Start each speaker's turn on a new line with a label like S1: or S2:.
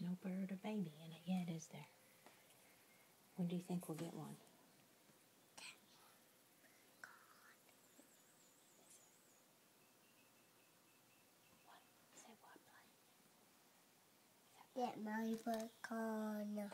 S1: no bird or baby in uh, it yet, is there? When do you think we'll get one?
S2: Get my book on.